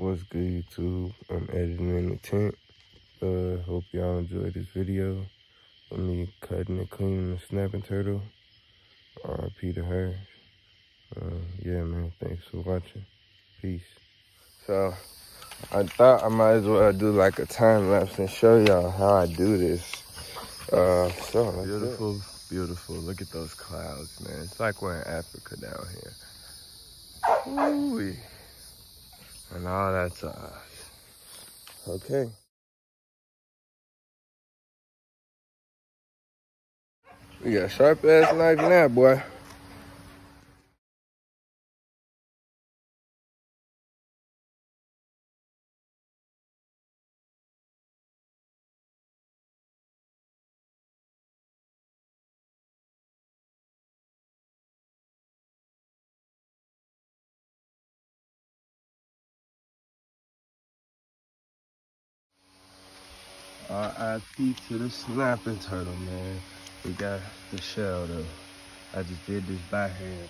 What's good, YouTube? I'm editing in the tent. Uh, hope y'all enjoyed this video of me cutting and cleaning the snapping turtle. RIP to her. Uh, yeah, man. Thanks for watching. Peace. So, I thought I might as well do like a time lapse and show y'all how I do this. Uh, so beautiful, beautiful. Look at those clouds, man. It's like we're in Africa down here. Ooh. And that's us. Okay. We got sharp ass knife now, boy. RIP to the snapping turtle, man. We got the shell though. I just did this by hand.